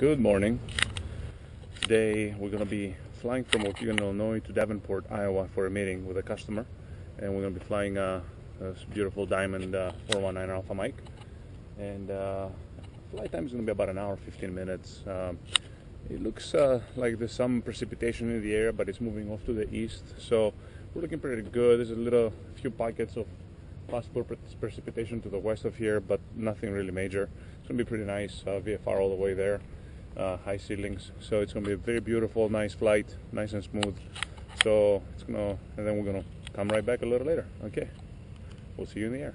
Good morning. Today we're going to be flying from Waukegan, Illinois to Davenport, Iowa for a meeting with a customer. And we're going to be flying uh, this beautiful Diamond uh, 419 Alpha Mike. And uh, flight time is going to be about an hour, 15 minutes. Um, it looks uh, like there's some precipitation in the air, but it's moving off to the east. So we're looking pretty good. There's a little few pockets of possible precipitation to the west of here, but nothing really major. It's going to be pretty nice. Uh, VFR all the way there uh, high ceilings. So it's going to be a very beautiful, nice flight, nice and smooth. So it's going to, and then we're going to come right back a little later. Okay. We'll see you in the air.